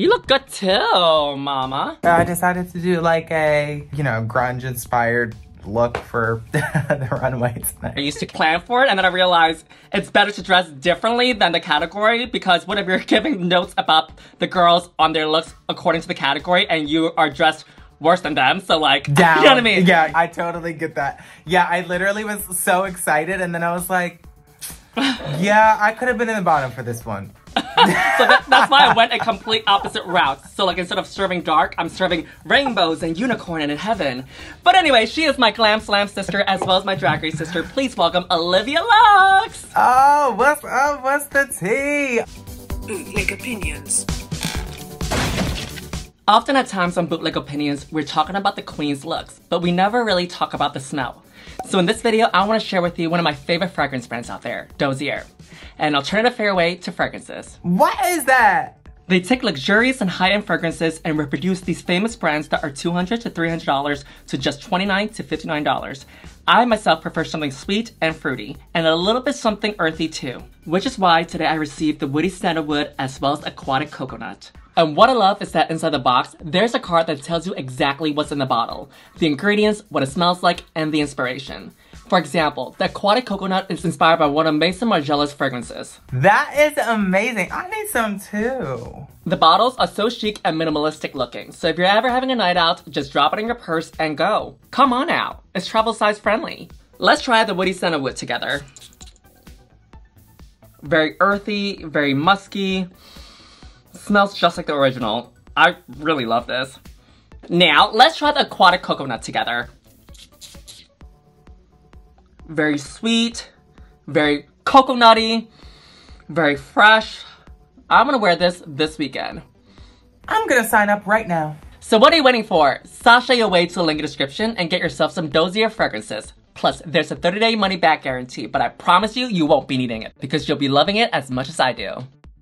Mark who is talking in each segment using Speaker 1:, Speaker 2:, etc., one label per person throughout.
Speaker 1: You look good too, mama.
Speaker 2: I decided to do like a, you know, grunge inspired look for the runway tonight.
Speaker 1: I used to plan for it and then I realized it's better to dress differently than the category because what if you're giving notes about the girls on their looks according to the category and you are dressed worse than them. So like,
Speaker 2: Down.
Speaker 1: you know what I mean?
Speaker 2: Yeah, I totally get that. Yeah, I literally was so excited and then I was like, yeah, I could have been in the bottom for this one.
Speaker 1: So that, that's why I went a complete opposite route. So like instead of serving dark, I'm serving rainbows and unicorn and in heaven. But anyway, she is my glam slam sister as well as my drag race sister. Please welcome Olivia Lux.
Speaker 2: Oh, what's up? What's the tea?
Speaker 3: Bootleg opinions.
Speaker 1: Often at times on Bootleg Opinions, we're talking about the queen's looks, but we never really talk about the smell. So in this video, I want to share with you one of my favorite fragrance brands out there, Dossier, an alternative fairway to fragrances.
Speaker 2: What is that?
Speaker 1: They take luxurious and high-end fragrances and reproduce these famous brands that are 200 to $300 to just 29 to $59. I myself prefer something sweet and fruity, and a little bit something earthy too. Which is why today I received the Woody Sandalwood as well as Aquatic Coconut. And what I love is that inside the box, there's a card that tells you exactly what's in the bottle, the ingredients, what it smells like, and the inspiration. For example, the aquatic coconut is inspired by one of Maison Margiela's fragrances.
Speaker 2: That is amazing. I need some too.
Speaker 1: The bottles are so chic and minimalistic looking, so if you're ever having a night out, just drop it in your purse and go. Come on out, it's travel size friendly. Let's try the Woody Sandalwood together. Very earthy, very musky, smells just like the original. I really love this. Now, let's try the aquatic coconut together very sweet, very coconutty, very fresh. I'm gonna wear this this weekend.
Speaker 2: I'm gonna sign up right now.
Speaker 1: So what are you waiting for? Sashay your way to the link in the description and get yourself some Dossier fragrances. Plus, there's a 30-day money-back guarantee, but I promise you, you won't be needing it because you'll be loving it as much as I do.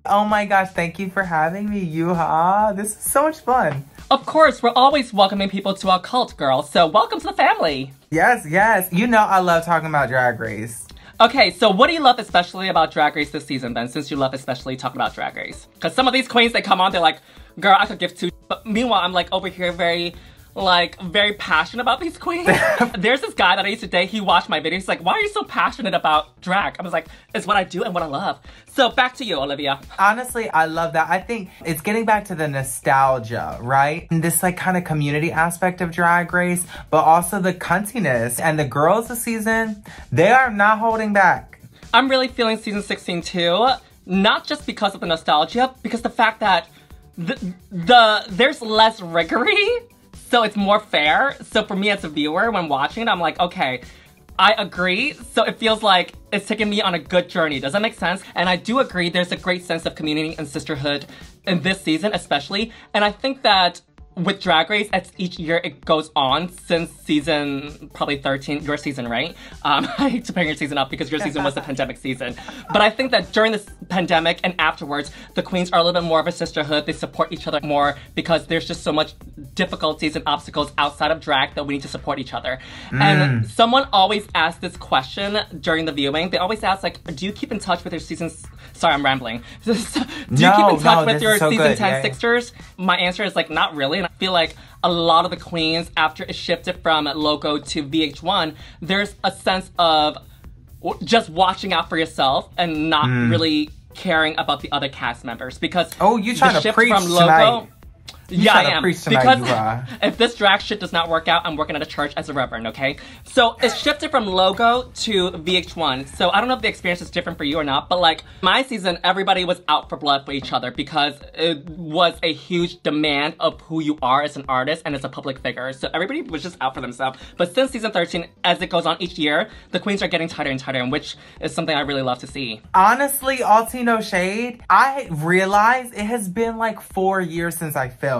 Speaker 2: Oh my gosh, thank you for having me, Yuhua. This is so much fun.
Speaker 1: Of course, we're always welcoming people to our cult, girl, so welcome to the family.
Speaker 2: Yes, yes. You know I love talking about Drag Race.
Speaker 1: Okay, so what do you love especially about Drag Race this season then, since you love especially talking about Drag Race? Because some of these queens, they come on, they're like, girl, I could give two, but meanwhile, I'm like over here very like very passionate about these queens. There's this guy that I used to date, he watched my videos, he's like, why are you so passionate about drag? I was like, it's what I do and what I love. So back to you, Olivia.
Speaker 2: Honestly, I love that. I think it's getting back to the nostalgia, right? And this like kind of community aspect of Drag Race, but also the cuntiness. And the girls this season, they are not holding back.
Speaker 1: I'm really feeling season 16 too. Not just because of the nostalgia, because the fact that the, the there's less riggery so it's more fair. So for me as a viewer, when watching it, I'm like, okay, I agree. So it feels like it's taking me on a good journey. Does that make sense? And I do agree there's a great sense of community and sisterhood in this season, especially. And I think that with Drag Race, as each year it goes on since season probably 13, your season, right? Um, I hate to bring your season up because your season was the pandemic season. But I think that during this pandemic and afterwards, the queens are a little bit more of a sisterhood. They support each other more because there's just so much difficulties and obstacles outside of drag that we need to support each other. Mm. And someone always asks this question during the viewing. They always ask like, do you keep in touch with your seasons? Sorry, I'm rambling. do you
Speaker 2: no,
Speaker 1: keep in touch
Speaker 2: no,
Speaker 1: with your
Speaker 2: so
Speaker 1: season
Speaker 2: good.
Speaker 1: 10
Speaker 2: yeah,
Speaker 1: Sixers? My answer is like, not really. And I feel like a lot of the queens, after it shifted from Logo to VH1, there's a sense of just watching out for yourself and not mm. really caring about the other cast members because
Speaker 2: oh, you trying to
Speaker 1: shift
Speaker 2: preach
Speaker 1: from Logo.
Speaker 2: tonight. You
Speaker 1: yeah, I am.
Speaker 2: tonight,
Speaker 1: because if this drag shit does not work out, I'm working at a church as a reverend, okay? So it's shifted from logo to VH1. So I don't know if the experience is different for you or not, but like my season, everybody was out for blood for each other because it was a huge demand of who you are as an artist and as a public figure. So everybody was just out for themselves. But since season 13, as it goes on each year, the queens are getting tighter and tighter, and which is something I really love to see.
Speaker 2: Honestly, all tea no shade, I realized it has been like four years since I filmed.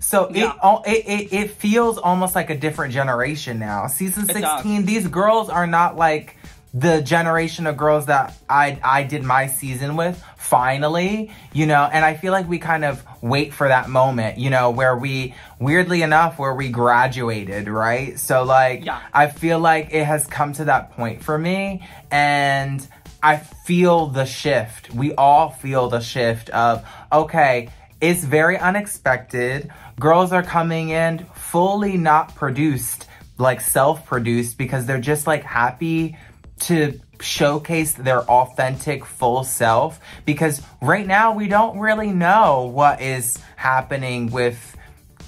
Speaker 2: So
Speaker 1: Yeah.
Speaker 2: it, it, it it feels almost like a different generation now. Season
Speaker 1: It does.
Speaker 2: 16, these girls are not like the generation of girls that I I did my season with. Finally, you know, and I feel like we kind of wait for that moment, you know, where we weirdly enough where we graduated, right? So like
Speaker 1: Yeah.
Speaker 2: I feel like it has come to that point for me and I feel the shift. We all feel the shift of okay, it's very unexpected. Girls are coming in fully not produced, like self-produced because they're just like happy to showcase their authentic full self because right now we don't really know what is happening with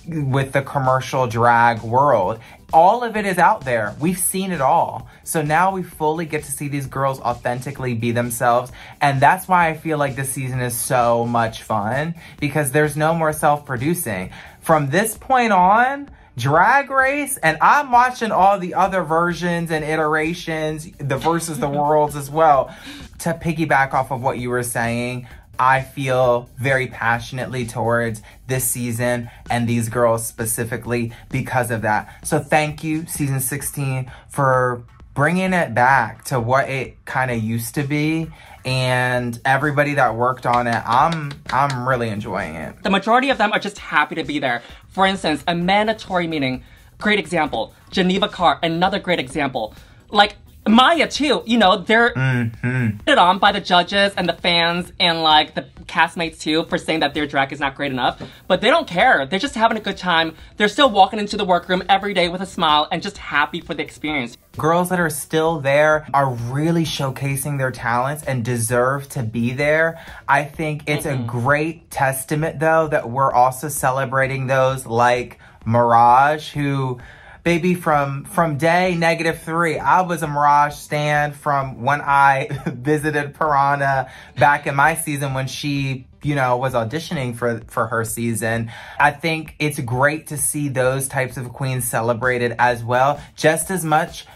Speaker 2: with the commercial drag world. All of it is out there. We've seen it all. So now we fully get to see these girls authentically be themselves. And that's why I feel like this season is so much fun because there's no more self-producing. From this point on, Drag Race, and I'm watching all the other versions and iterations, the versus the worlds as well. To piggyback off of what you were saying, I feel very passionately towards this season and these girls specifically because of that. So thank you, season 16, for bringing it back to what it kind of used to be and everybody that worked on it i'm i'm really enjoying it
Speaker 1: The majority of them are just happy to be there. For instance, Amanda Tori Meating, great example. Geneva Karr, another great example. Like Mhi'ya too, you know, they're mm-hmm. put on by the judges and the fans and like the castmates too for saying that their drag is not great enough. But they don't care. They're just having a good time. They're still walking into the workroom every day with a smile and just happy for the experience.
Speaker 2: girls that are still there are really showcasing their talents and deserve to be there. I think it's a great testament though that we're also celebrating those like Mirage who baby from from day negative three i was a mirage stand from when i visited piranha back in my season when she you know was auditioning for for her season i think it's great to see those types of queens celebrated as well just as much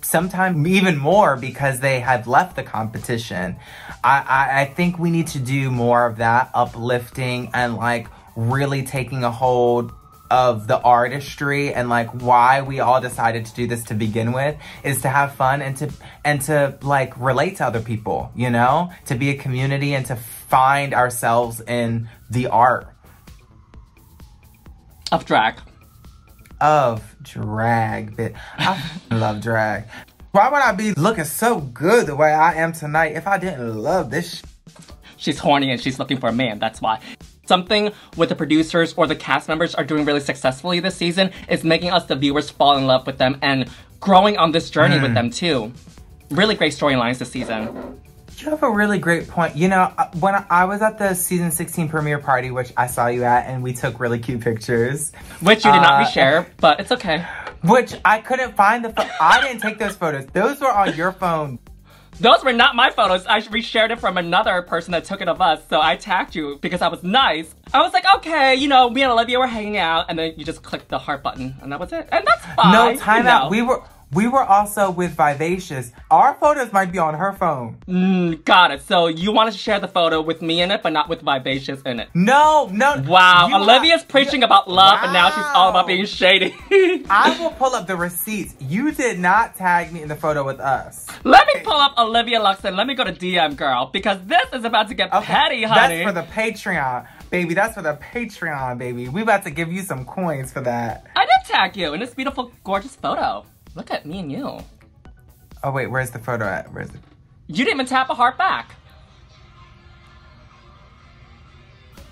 Speaker 2: sometimes even more because they had left the competition. I, I, I think we need to do more of that uplifting and like really taking a hold of the artistry and like why we all decided to do this to begin with is to have fun and to and to like relate to other people, you know? To be a community and to find ourselves in the art
Speaker 1: Of drag.
Speaker 2: of drag. But I love drag. Why would I be looking so good the way I am tonight if I didn't love this? sh-
Speaker 1: She's horny and she's looking for a man, that's why. Something with the producers or the cast members are doing really successfully this season is making us, the viewers, fall in love with them and growing on this journey with them too. Really great storylines this season.
Speaker 2: You have a really great point. You know, uh, when I was at the season 16 premiere party, which I saw you at, and we took really cute pictures,
Speaker 1: Which you did not
Speaker 2: Uh,
Speaker 1: reshare, but it's okay.
Speaker 2: which I couldn't find the. Fo- I didn't take those photos. Those were on your phone.
Speaker 1: Those were not my photos. I reshared it from another person that took it of us, so I tagged you because I was nice. I was like, okay, you know, me and Olivia were hanging out, and then you just clicked the heart button, and that was it. And that's fine.
Speaker 2: No, time
Speaker 1: you
Speaker 2: out. We were we were also with Vivacious. Our photos might be on her phone.
Speaker 1: Mm, got it. So you wanted to share the photo with me in it, but not with Vivacious in it.
Speaker 2: No, no.
Speaker 1: Wow, Olivia's preaching about love, and now she's all about being shady.
Speaker 2: I will pull up the receipts. You did not tag me in the photo with us.
Speaker 1: Let me pull up Olivia Lux and let me go to DM girl because this is about to get petty, honey.
Speaker 2: That's for the Patreon, baby. That's for the Patreon, baby. We about to give you some coins for that.
Speaker 1: I did tag you in this beautiful, gorgeous photo. Look at me and you.
Speaker 2: Oh wait, where's the photo at? Where's it?
Speaker 1: You didn't even tap a heart back.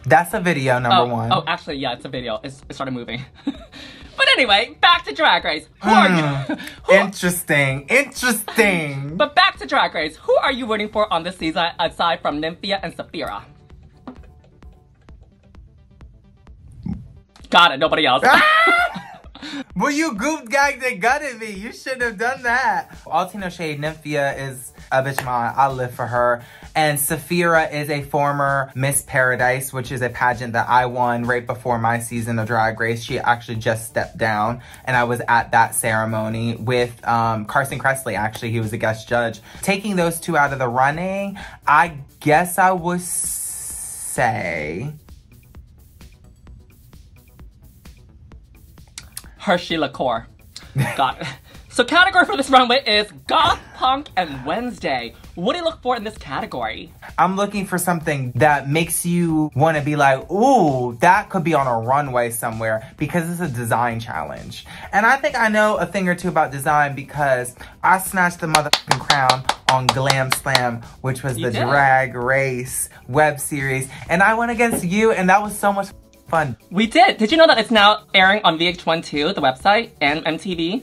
Speaker 2: That's a video number
Speaker 1: oh,
Speaker 2: one.
Speaker 1: oh, actually, yeah, it's a video. It's, it started moving. but anyway, back to Drag Race. Who are you? Hmm. who,
Speaker 2: Interesting. Interesting.
Speaker 1: but back to Drag Race. Who are you rooting for on this season aside from Nymphia and Sapphira? Got it. Nobody else. Ah!
Speaker 2: Well, you goofed gagged and gutted me. You shouldn't have done that. Altino Shade Nymphia is a bitch mine. I live for her. And Sapphira is a former Miss Paradise, which is a pageant that I won right before my season of Drag Race. She actually just stepped down, and I was at that ceremony with um, Carson Kressley. Actually, he was a guest judge. Taking those two out of the running, I guess I would say
Speaker 1: Hershii LiqCour. Got it. So category for this runway is Goth, Punk, and Wednesday. What do you look for in this category?
Speaker 2: I'm looking for something that makes you want to be like, ooh, that could be on a runway somewhere because it's a design challenge. And I think I know a thing or two about design because I snatched the motherfucking crown on Glam Slam, which was
Speaker 1: You
Speaker 2: the
Speaker 1: did.
Speaker 2: Drag Race web series. And I went against you, and that was so much fun.
Speaker 1: We did. Did you know that it's now airing on VH1 too, the website, and MTV?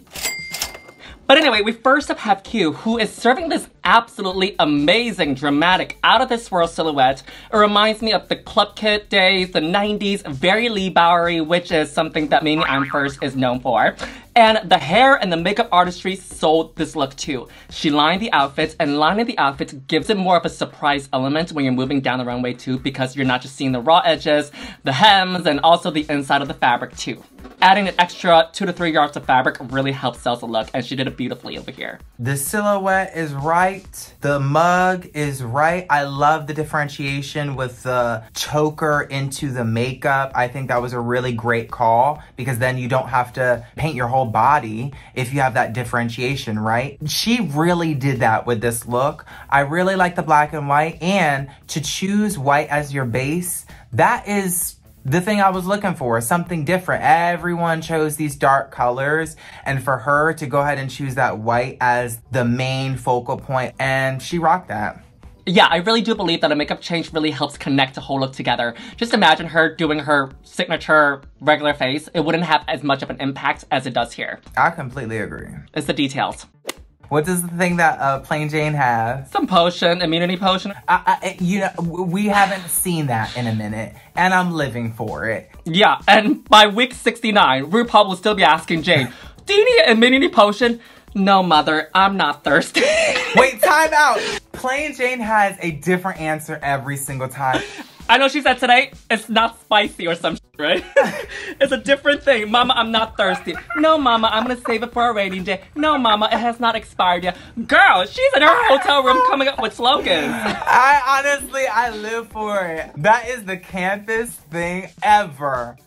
Speaker 1: But anyway, we first up have Q, who is serving this absolutely amazing, dramatic, out of this world silhouette. It reminds me of the Club Kid days, the 90s, very Leigh Bowery, which is something that Mimi Imfurst is known for. And the hair and the makeup artistry sold this look too. She lined the outfits, and lining the outfits gives it more of a surprise element when you're moving down the runway too, because you're not just seeing the raw edges, the hems, and also the inside of the fabric too. Adding an extra two to three yards of fabric really helps sell the look, and she did it beautifully over here.
Speaker 2: The silhouette is right. The mug is right. I love the differentiation with the choker into the makeup. I think that was a really great call because then you don't have to paint your whole body if you have that differentiation, right? She really did that with this look. I really like the black and white and to choose white as your base, that is the thing I was looking for, something different. Everyone chose these dark colors, and for her to go ahead and choose that white as the main focal point, and she rocked that.
Speaker 1: Yeah, I really do believe that a makeup change really helps connect the whole look together. Just imagine her doing her signature regular face. It wouldn't have as much of an impact as it does here.
Speaker 2: I completely agree.
Speaker 1: It's the details.
Speaker 2: What does the thing that uh, Plain Jane has?
Speaker 1: Some potion, immunity potion.
Speaker 2: I, I, you know, we haven't seen that in a minute, and I'm living for it.
Speaker 1: Yeah, and by week 69, RuPaul will still be asking Jane, Do you need an immunity potion? No, mother, I'm not thirsty.
Speaker 2: Wait, time out. Plain Jane has a different answer every single time.
Speaker 1: I know she said today it's not spicy or some shit, right? it's a different thing. Mama, I'm not thirsty. No, Mama, I'm gonna save it for a rainy day. No, Mama, it has not expired yet. Girl, she's in her hotel room coming up with slogans.
Speaker 2: I honestly, I live for it. That is the campus thing ever.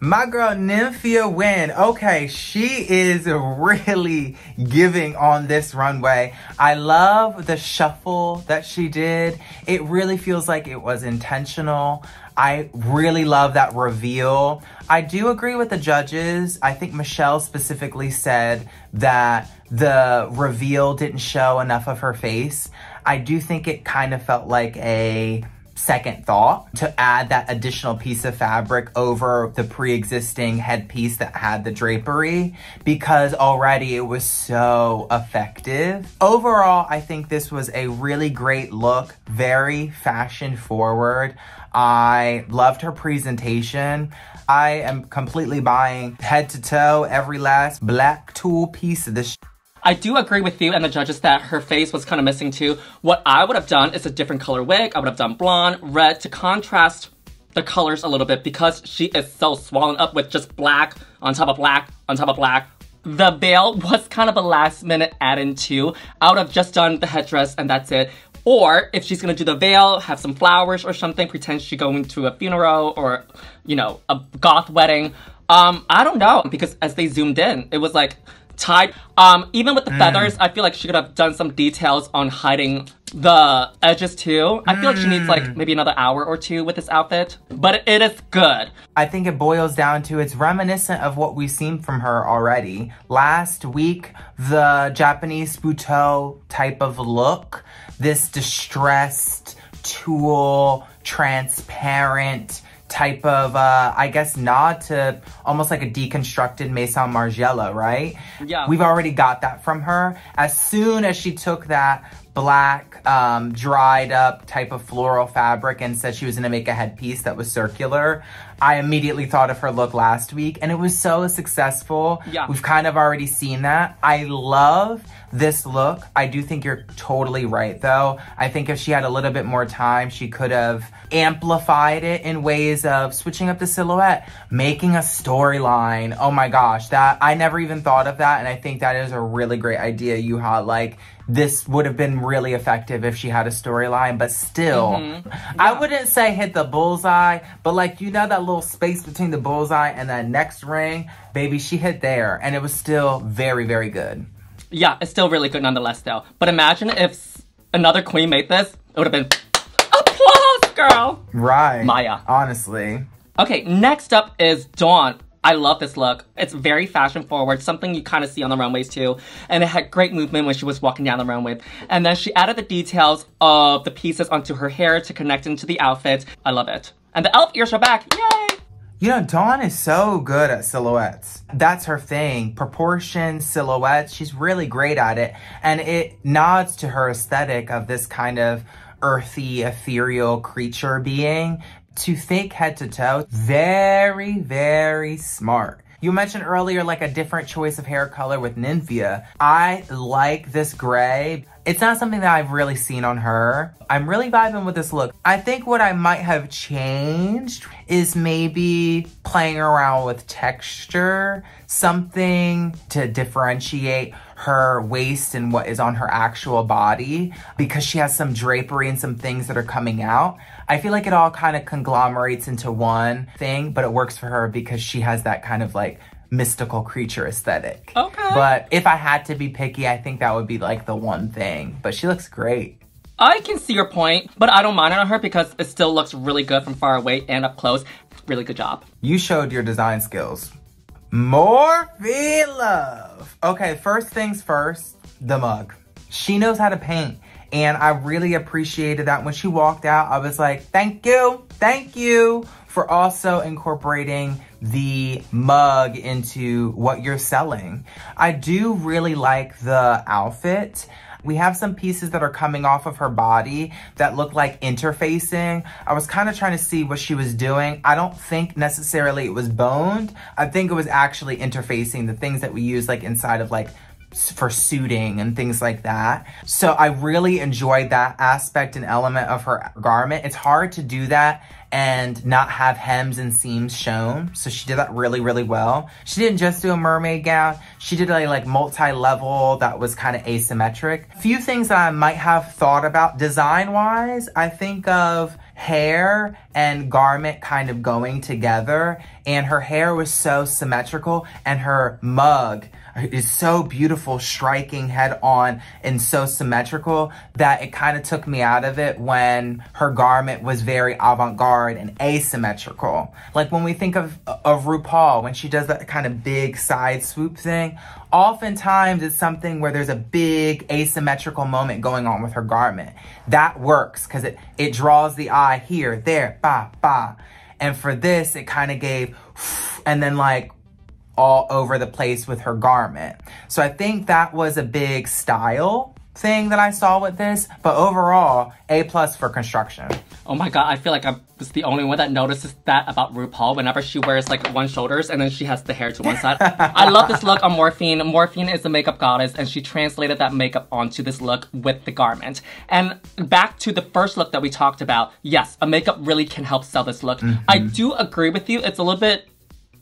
Speaker 2: My girl Nymphia Wind, okay, she is really giving on this runway. I love the shuffle that she did. It really feels like it was intentional. I really love that reveal. I do agree with the judges. I think Michelle specifically said that the reveal didn't show enough of her face. I do think it kind of felt like a second thought to add that additional piece of fabric over the pre-existing headpiece that had the drapery because already it was so effective. Overall, I think this was a really great look, very fashion forward. I loved her presentation. I am completely buying head to toe every last black tulle piece of this
Speaker 1: I do agree with you and the judges that her face was kind of missing too. What I would have done is a different color wig. I would have done blonde, red to contrast the colors a little bit because she is so swollen up with just black on top of black on top of black. The veil was kind of a last minute add in too. I would have just done the headdress and that's it. Or if she's gonna do the veil, have some flowers or something, pretend she's going to a funeral or, you know, a goth wedding. Um, I don't know because as they zoomed in, it was like tied. Um, even with the feathers, I feel like she could have done some details on hiding the edges too. I feel like she needs like maybe another hour or two with this outfit, but it is good.
Speaker 2: I think it boils down to it's reminiscent of what we've seen from her already. Last week, the Japanese Sputo type of look, this distressed, tulle, transparent type of, uh, I guess, nod to almost like a deconstructed Maison Margiela, right?
Speaker 1: Yeah.
Speaker 2: We've already got that from her. As soon as she took that black, um, dried up type of floral fabric and said she was gonna make a headpiece that was circular, I immediately thought of her look last week and it was so successful.
Speaker 1: Yeah.
Speaker 2: We've kind of already seen that. I love this look. I do think you're totally right though. I think if she had a little bit more time, she could have amplified it in ways of switching up the silhouette, making a storyline. Oh my gosh, that I never even thought of that and I think that is a really great idea, Yuhua. Like this would have been really effective if she had a storyline, but still, mm-hmm. I wouldn't say hit the bullseye, but like, you know, that little space between the bullseye and that next ring, baby, she hit there and it was still very, very good.
Speaker 1: Yeah, it's still really good nonetheless though. But imagine if another queen made this, it would have been applause, girl.
Speaker 2: Right.
Speaker 1: Mhi'ya.
Speaker 2: Honestly.
Speaker 1: Okay, next up is Dawn. I love this look. It's very fashion forward, something you kind of see on the runways too. And it had great movement when she was walking down the runway. And then she added the details of the pieces onto her hair to connect into the outfit. I love it. And the elf ears are back. Yay!
Speaker 2: You know, Dawn is so good at silhouettes. That's her thing. Proportion, silhouettes, she's really great at it. And it nods to her aesthetic of this kind of earthy, ethereal creature being to think head to toe. Very, very smart. You mentioned earlier like a different choice of hair color with Nymphia. I like this gray. It's not something that I've really seen on her. I'm really vibing with this look. I think what I might have changed is maybe playing around with texture, something to differentiate her waist and what is on her actual body because she has some drapery and some things that are coming out. I feel like it all kind of conglomerates into one thing, but it works for her because she has that kind of like mystical creature aesthetic.
Speaker 1: Okay.
Speaker 2: But if I had to be picky, I think that would be like the one thing. But she looks great.
Speaker 1: I can see your point, but I don't mind it on her because it still looks really good from far away and up close. Really good job.
Speaker 2: You showed your design skills. Morphe Love. Okay, first things first, the mug. She knows how to paint. And I really appreciated that when she walked out, I was like, thank you, thank you for also incorporating the mug into what you're selling. I do really like the outfit. We have some pieces that are coming off of her body that look like interfacing. I was kind of trying to see what she was doing. I don't think necessarily it was boned. I think it was actually interfacing the things that we use like inside of like for suiting and things like that. So I really enjoyed that aspect and element of her garment. It's hard to do that and not have hems and seams shown. So she did that really, really well. She didn't just do a mermaid gown. She did a like multi-level that was kind of asymmetric. Few things that I might have thought about design-wise, I think of hair and garment kind of going together and her hair was so symmetrical and her mug is so beautiful, striking head on and so symmetrical that it kind of took me out of it when her garment was very avant-garde and asymmetrical. Like when we think of, of RuPaul, when she does that kind of big side swoop thing, oftentimes it's something where there's a big asymmetrical moment going on with her garment. That works because it, it draws the eye here, there, ba, ba. And for this, it kind of gave, and then like all over the place with her garment. So I think that was a big style thing that I saw with this, but overall, A plus for construction.
Speaker 1: Oh my god, I feel like I'm just the only one that notices that about RuPaul whenever she wears like one shoulders and then she has the hair to one side. I love this look on Morphine. Morphine is a makeup goddess and she translated that makeup onto this look with the garment. And back to the first look that we talked about, yes, a makeup really can help sell this look. Mm -hmm. I do agree with you, it's a little bit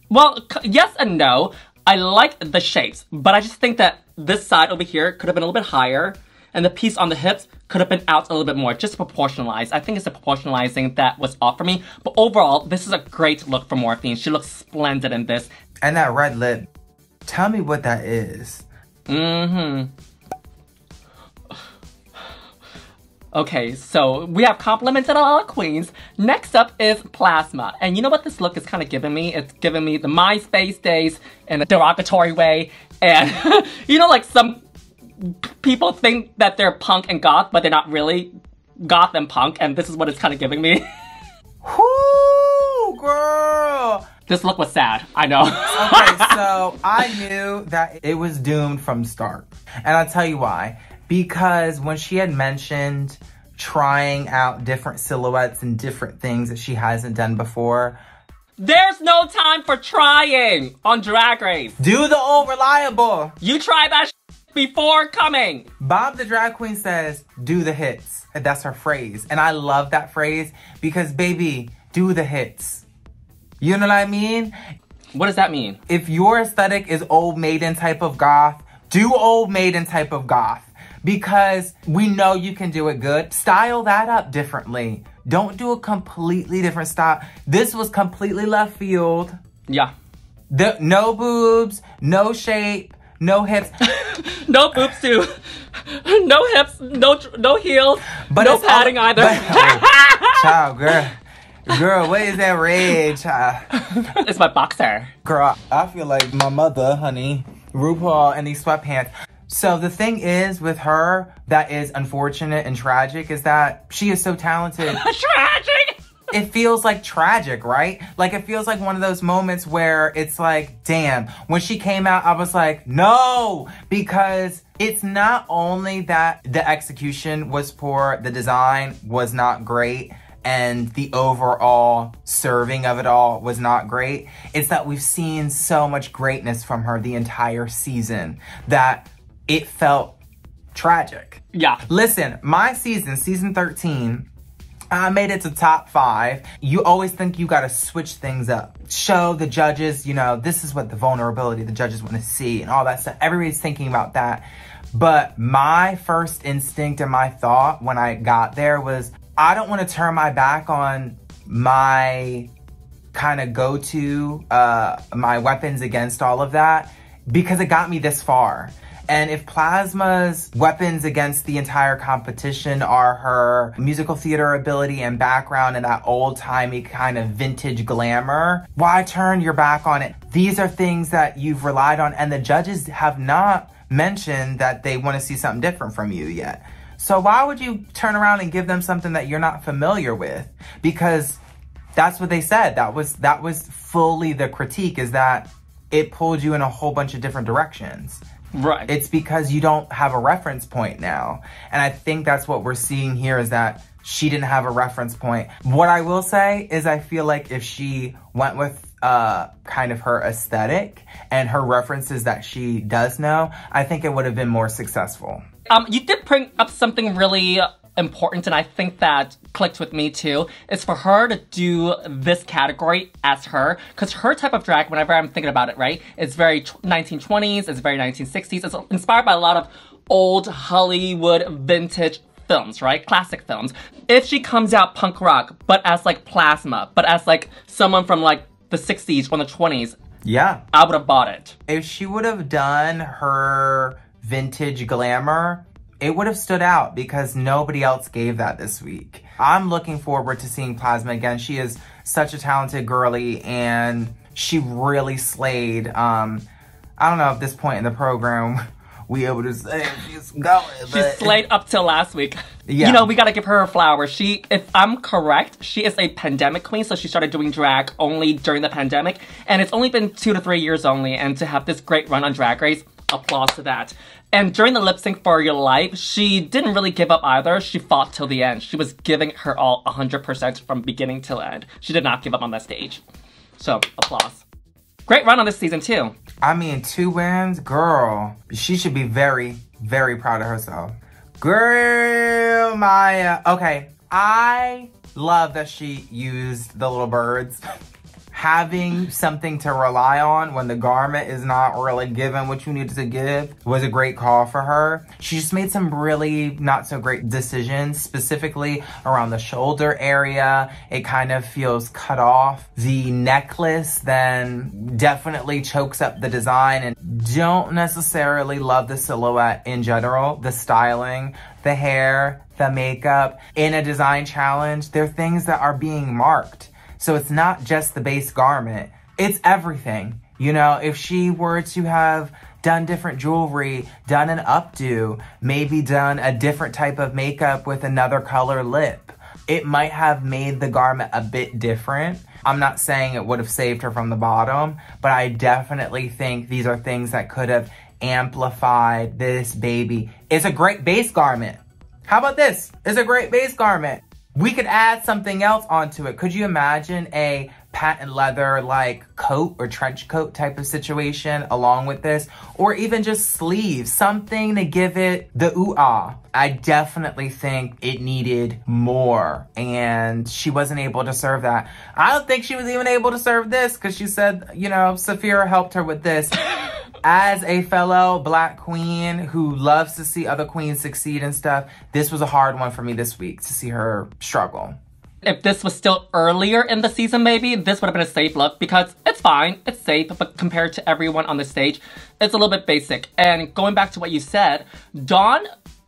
Speaker 1: well, yes and no. I like the shapes, but I just think that this side over here could have been a little bit higher, and the piece on the hips could have been out a little bit more, just proportionalized. I think it's the proportionalizing that was off for me, but overall, this is a great look for Morphine. She looks splendid in this.
Speaker 2: And that red lip, tell me what that is.
Speaker 1: Mm-hmm. Okay, so we have complimented all our queens. Next up is Plasma. And you know what this look is kind of giving me? It's giving me the MySpace days in a derogatory way. And you know, like some people think that they're punk and goth, but they're not really goth and punk. And this is what it's kind of giving me.
Speaker 2: Whoo, girl!
Speaker 1: This look was sad, I know.
Speaker 2: okay, so I knew that it was doomed from start. And I'll tell you why because when she had mentioned trying out different silhouettes and different things that she hasn't done before.
Speaker 1: There's no time for trying on Drag Race.
Speaker 2: Do the old reliable.
Speaker 1: You try that before coming.
Speaker 2: Bob the drag queen says, do the hits. That's her phrase. And I love that phrase because baby, do the hits. You know what I mean?
Speaker 1: What does that mean?
Speaker 2: If your aesthetic is old maiden type of goth, do old maiden type of goth because we know you can do it good. Style that up differently. Don't do a completely different style. This was completely left field.
Speaker 1: Yeah.
Speaker 2: The, no boobs, no shape, no hips.
Speaker 1: no boobs too. No hips, no no heels,
Speaker 2: But
Speaker 1: no
Speaker 2: it's all-
Speaker 1: padding either.
Speaker 2: but- oh, child, girl. Girl, what is that red, child?
Speaker 1: it's my boxer.
Speaker 2: Girl, I feel like my mother, honey. RuPaul and these sweatpants. So the thing is with her that is unfortunate and tragic is that she is so talented.
Speaker 1: Tragic.
Speaker 2: it feels like tragic, right? Like it feels like one of those moments where it's like, damn, when she came out, I was like, no, because it's not only that the execution was poor, the design was not great, and the overall serving of it all was not great. It's that we've seen so much greatness from her the entire season that it felt tragic.
Speaker 1: Yeah.
Speaker 2: Listen, my season, season 13, I made it to top five. You always think you gotta switch things up. Show the judges, you know, this is what the vulnerability the judges wanna see and all that stuff. Everybody's thinking about that. But my first instinct and my thought when I got there was, I don't wanna turn my back on my kind of go to uh, my weapons against all of that because it got me this far. And if Plasma's weapons against the entire competition are her musical theater ability and background and that old timey kind of vintage glamour, why turn your back on it? These are things that you've relied on, and the judges have not mentioned that they want to see something different from you yet. So why would you turn around and give them something that you're not familiar with? Because that's what they said. That was that was fully the critique is that it pulled you in a whole bunch of different directions.
Speaker 1: Right.
Speaker 2: It's because you don't have a reference point now. And I think that's what we're seeing here is that she didn't have a reference point. What I will say is I feel like if she went with uh, kind of her aesthetic and her references that she does know, I think it would have been more successful.
Speaker 1: Um, you did bring up something really important, and I think that clicked with me too. Is for her to do this category as her, because her type of drag, whenever I'm thinking about it, right, it's very tw- 1920s, it's very 1960s. It's inspired by a lot of old Hollywood vintage films, right? Classic films. If she comes out punk rock, but as like plasma, but as like someone from like the 60s or the 20s,
Speaker 2: Yeah.
Speaker 1: I would have bought it.
Speaker 2: if she would have done her vintage glamour, it would have stood out because nobody else gave that this week. I'm looking forward to seeing Plasma again. She is such a talented girly and she really slayed. Um, I don't know if this point in the program we able to say she's going.
Speaker 1: She
Speaker 2: but-
Speaker 1: slayed up till last week.
Speaker 2: Yeah.
Speaker 1: You know, we gotta give her her flowers. She, if I'm correct, she is a pandemic queen, so she started doing drag only during the pandemic, and it's only been two to three years only, and to have this great run on Drag Race, applause to that. And during the lip sync for Your Life, she didn't really give up either. She fought till the end. She was giving her all 100% from beginning till end. She did not give up on that stage. So, applause. Great run on this season, too.
Speaker 2: I mean, two wins, girl. She should be very, very proud of herself. Girl, Mhi'ya. Okay, I love that she used the little birds. Having something to rely on when the garment is not really giving what you needed to give was a great call for her. She just made some really not so great decisions, specifically around the shoulder area. It kind of feels cut off. The necklace then definitely chokes up the design and don't necessarily love the silhouette in general. The styling, the hair, the makeup. In a design challenge, there are things that are being marked. So it's not just the base garment, it's everything. You know, if she were to have done different jewelry, done an updo, maybe done a different type of makeup with another color lip, it might have made the garment a bit different. I'm not saying it would have saved her from the bottom, but I definitely think these are things that could have amplified this baby. It's a great base garment. How about this? It's a great base garment. We could add something else onto it. Could you imagine a patent leather like coat or trench coat type of situation along with this? Or even just sleeves, something to give it the ooh ah. I definitely think it needed more and she wasn't able to serve that. I don't think she was even able to serve this because she said, you know, Sapphira helped her with this. As a fellow black queen who loves to see other queens succeed and stuff, this was a hard one for me this week to see her struggle.
Speaker 1: If this was still earlier in the season, maybe this would have been a safe look because it's fine, it's safe, but compared to everyone on the stage, it's a little bit basic. And going back to what you said, Dawn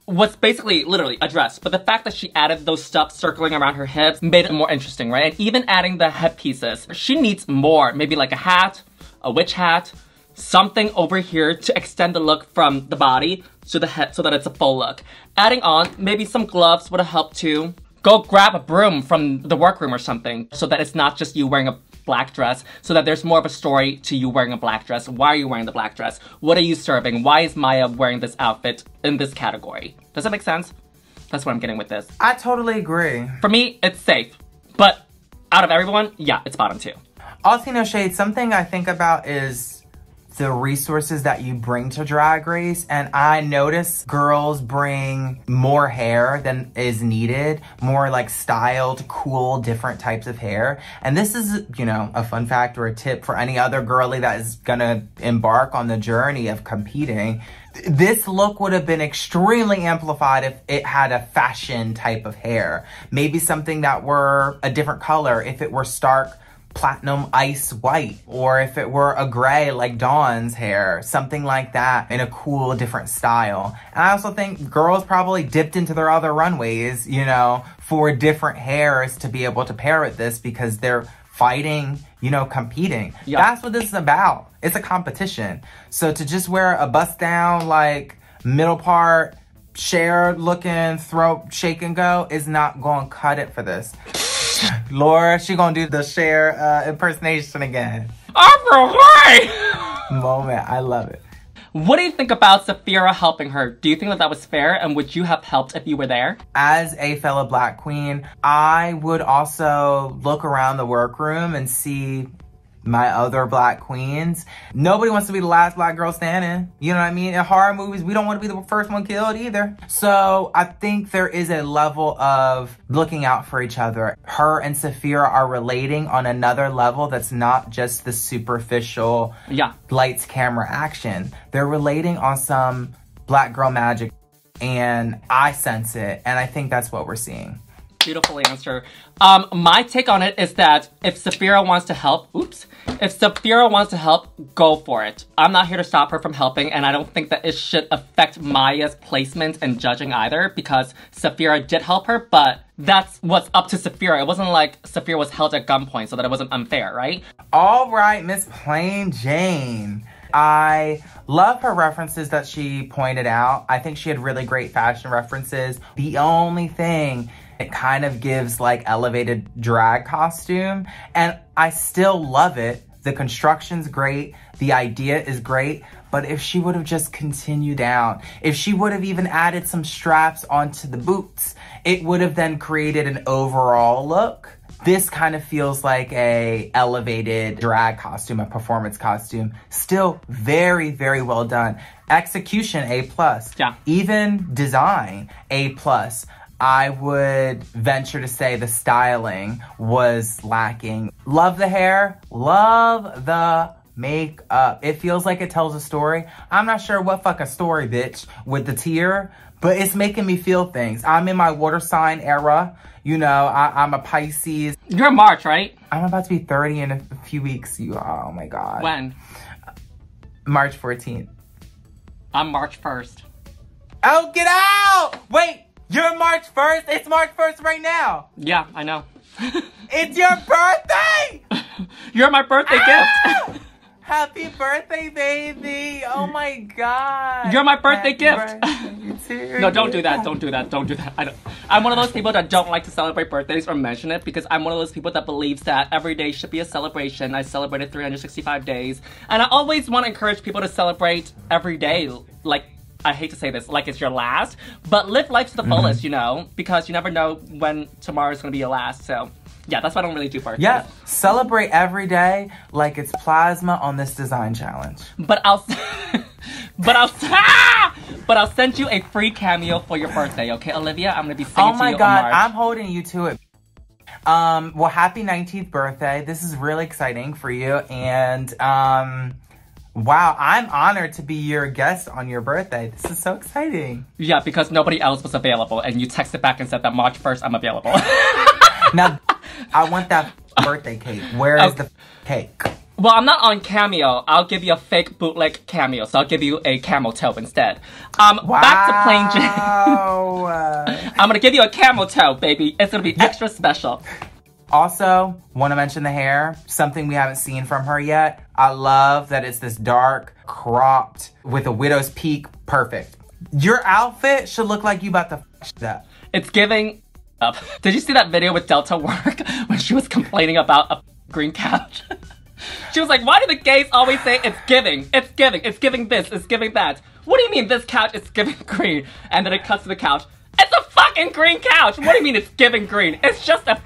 Speaker 1: was basically literally a dress, but the fact that she added those stuff circling around her hips made it more interesting, right? And even adding the head pieces, she needs more, maybe like a hat, a witch hat, something over here to extend the look from the body to the head so that it's a full look. Adding on, maybe some gloves would have helped too. Go grab a broom from the workroom or something so that it's not just you wearing a black dress, so that there's more of a story to you wearing a black dress. Why are you wearing the black dress? What are you serving? Why is Mhi'ya wearing this outfit in this category? Does that make sense? That's what I'm getting with this.
Speaker 2: I totally agree.
Speaker 1: For me, it's safe. But out of everyone, yeah, it's bottom two.
Speaker 2: Also, shade, something I think about is the resources that you bring to Drag Race. And I notice girls bring more hair than is needed, more like styled, cool, different types of hair. And this is, you know, a fun fact or a tip for any other girly that is gonna embark on the journey of competing this look would have been extremely amplified if it had a fashion type of hair. Maybe something that were a different color if it were stark platinum ice white or if it were a gray like Dawn's hair, something like that in a cool different style. And I also think girls probably dipped into their other runways, you know, for different hairs to be able to pair with this because they're fighting, you know, competing. Yeah. That's what this is about. It's a competition. So to just wear a bust down like middle part Cher looking throat shake and go is not going to cut it for this. Laura, she gonna do the Cher uh, impersonation again.
Speaker 1: Alright!
Speaker 2: Moment, I love it.
Speaker 1: What do you think about Sapphira helping her? Do you think that that was fair and would you have helped if you were there?
Speaker 2: As a fellow black queen, I would also look around the workroom and see my other black queens. Nobody wants to be the last black girl standing. You know what I mean? In horror movies, we don't want to be the first one killed either. So I think there is a level of looking out for each other. Her and Sapphira are relating on another level that's not just the superficial
Speaker 1: yeah.
Speaker 2: lights, camera, action. They're relating on some black girl magic and I sense it. And I think that's what we're seeing.
Speaker 1: Beautiful answer. Um, my take on it is that if Sapphira wants to help, oops, if Sapphira wants to help, go for it. I'm not here to stop her from helping, and I don't think that it should affect Mhi'ya's placement and judging either, because Sapphira did help her, but that's what's up to Sapphira. It wasn't like Sapphira was held at gunpoint so that it wasn't unfair, right?
Speaker 2: All right, Miss Plain Jane. I love her references that she pointed out. I think she had really great fashion references. The only thing it kind of gives like elevated drag costume and I still love it. The construction's great. The idea is great. But if she would have just continued down, if she would have even added some straps onto the boots, it would have then created an overall look. This kind of feels like a elevated drag costume, a performance costume. Still very, very well done. Execution, A+. plus.
Speaker 1: Yeah.
Speaker 2: Even design, A+. plus. I would venture to say the styling was lacking. Love the hair, love the makeup. It feels like it tells a story. I'm not sure what fuck a story, bitch, with the tear, but it's making me feel things. I'm in my water sign era. You know, I, am a Pisces.
Speaker 1: You're March, right?
Speaker 2: I'm about to be 30 in a few weeks. You, oh my God.
Speaker 1: When?
Speaker 2: March 14th.
Speaker 1: I'm March 1st.
Speaker 2: Oh, get out! Wait, you're March 1st? It's March 1st right now.
Speaker 1: Yeah, I know.
Speaker 2: it's your birthday!
Speaker 1: You're my birthday ah! gift.
Speaker 2: Happy birthday, baby! Oh my god!
Speaker 1: You're my birthday Happy gift. Birthday no, don't do that. Don't do that. Don't do that. I don't. I'm one of those people that don't like to celebrate birthdays or mention it because I'm one of those people that believes that every day should be a celebration. I celebrated 365 days, and I always want to encourage people to celebrate every day, like I hate to say this, like it's your last, but live life to the mm-hmm. fullest, you know, because you never know when tomorrow's gonna be your last. So, yeah, that's why I don't really do birthdays.
Speaker 2: Yeah, celebrate every day like it's plasma on this design challenge.
Speaker 1: But I'll, but I'll, but I'll send you a free cameo for your birthday, okay, Olivia? I'm gonna be singing
Speaker 2: Oh my god, I'm holding you to it. Um, well, happy 19th birthday. This is really exciting for you, and um Wow, I'm honored to be your guest on your birthday. This is so exciting.
Speaker 1: Yeah, because nobody else was available, and you texted back and said that March 1st I'm available.
Speaker 2: now, I want that birthday cake. Where is
Speaker 1: Okay.
Speaker 2: the cake?
Speaker 1: Well, I'm not on Cameo. I'll give you a fake bootleg cameo, so I'll give you a camel toe instead. Um, back to plain Jane. I'm gonna give you a camel toe, baby. It's gonna be extra special.
Speaker 2: Also, want to mention the hair. Something we haven't seen from her yet. I love that it's this dark, cropped, with a widow's peak. Perfect. Your outfit should look like you about to f up.
Speaker 1: It's giving up. Did you see that video with Delta Work when she was complaining about a green couch? she was like, why do the gays always say it's giving, it's giving, it's giving this, it's giving that? What do you mean this couch is giving green? And then it cuts to the couch. It's a fucking green couch! What do you mean it's giving green? It's just a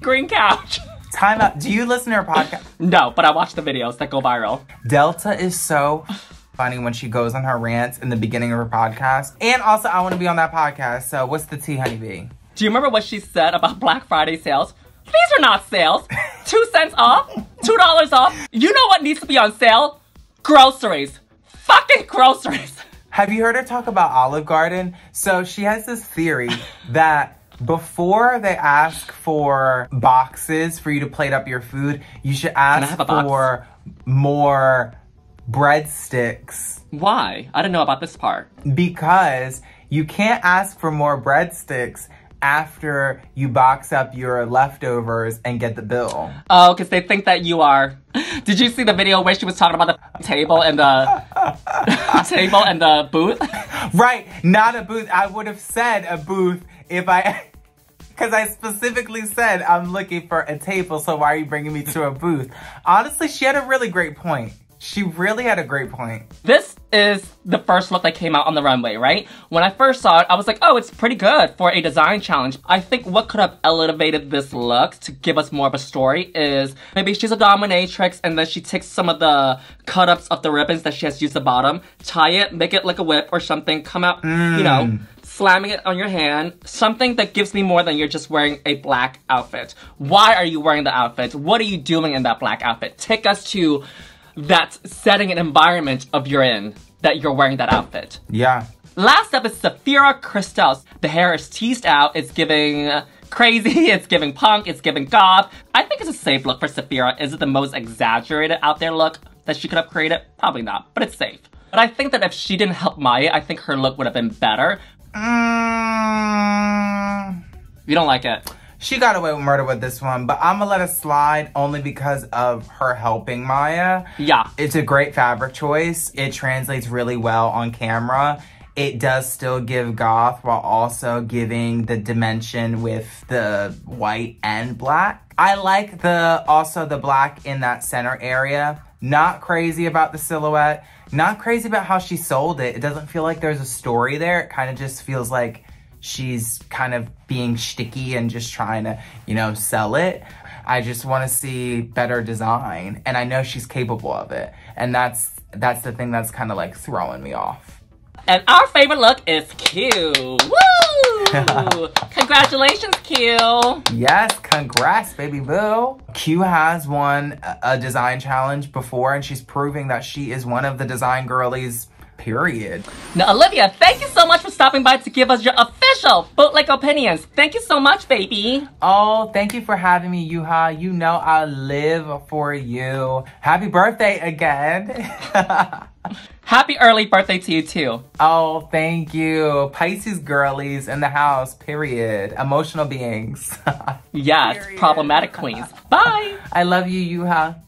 Speaker 1: green couch.
Speaker 2: Time out. Do you listen to her podcast?
Speaker 1: No, but I watch the videos that go viral.
Speaker 2: Delta is so funny when she goes on her rants in the beginning of her podcast. And also, I want to be on that podcast. So, what's the tea, honeybee?
Speaker 1: Do you remember what she said about Black Friday sales? These are not sales. Two cents off? Two dollars off? You know what needs to be on sale? Groceries. Fucking groceries.
Speaker 2: Have you heard her talk about Olive Garden? So she has this theory that before they ask for boxes for you to plate up your food, you should ask
Speaker 1: have a box?
Speaker 2: for more breadsticks
Speaker 1: Why? I didn't know about this part.
Speaker 2: because you can't ask for more breadsticks after you box up your leftovers and get the bill.
Speaker 1: Oh, because they think that you are. Did you see the video where she was talking about the table and the table and the booth?
Speaker 2: Right, not a booth. I would have said a booth if I, because I specifically said I'm looking for a table, so why are you bringing me to a booth? Honestly, she had a really great point. She really had a great point.
Speaker 1: This is the first look that came out on the runway, right? When I first saw it, I was like, oh, it's pretty good for a design challenge. I think what could have elevated this look to give us more of a story is maybe she's a dominatrix and then she takes some of the cut ups of the ribbons that she has used the bottom, tie it, make it like a whip or something, come out, you know, mm. slamming it on your hand. Something that gives me more than you're just wearing a black outfit. Why are you wearing the outfit? What are you doing in that black outfit? Take us to that setting an environment of you're in that you're wearing that outfit.
Speaker 2: Yeah.
Speaker 1: Last up is Sapphira Cristál's. The hair is teased out. It's giving crazy. It's giving punk. It's giving goth. I think it's a safe look for Sapphira. Is it the most exaggerated out there look that she could have created? Probably not, but it's safe. But I think that if she didn't help Mhi'ya, I think her look would have been better.
Speaker 2: Mm,
Speaker 1: You don't like it?
Speaker 2: She got away with murder with this one, but I'm gonna let it slide only because of her helping Mhi'ya.
Speaker 1: Yeah.
Speaker 2: It's a great fabric choice. It translates really well on camera. It does still give goth while also giving the dimension with the white and black. I like the also the black in that center area. Not crazy about the silhouette. Not crazy about how she sold it. It doesn't feel like there's a story there. It kind of just feels like she's kind of being sticky and just trying to, you know, sell it. I just want to see better design and I know she's capable of it. And that's that's the thing that's kind of like throwing me off.
Speaker 1: And our favorite look is Q. Woo! Congratulations, Q.
Speaker 2: Yes, congrats, baby boo. Q has won a- a design challenge before and she's proving that she is one of the design girlies, period.
Speaker 1: Now, Olivia, thank you so much for stopping by to give us your official bootleg opinions. Thank you so much, baby.
Speaker 2: Oh, thank you for having me, Yuhua. You know I live for you. Happy birthday again.
Speaker 1: Happy early birthday to you, too.
Speaker 2: oh, thank you. Pisces girlies in the house, period. Emotional beings.
Speaker 1: Yes, problematic queens. Bye.
Speaker 2: I love you, Yuhua.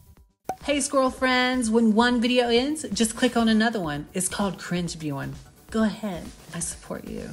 Speaker 4: Hey, squirrel friends, when one video ends, just click on another one. It's called cringe viewing. Go ahead, I support you.